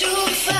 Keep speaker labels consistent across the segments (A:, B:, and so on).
A: should find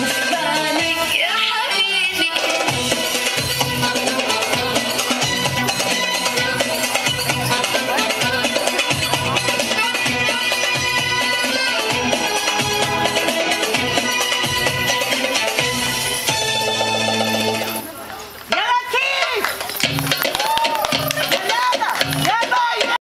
A: Bye.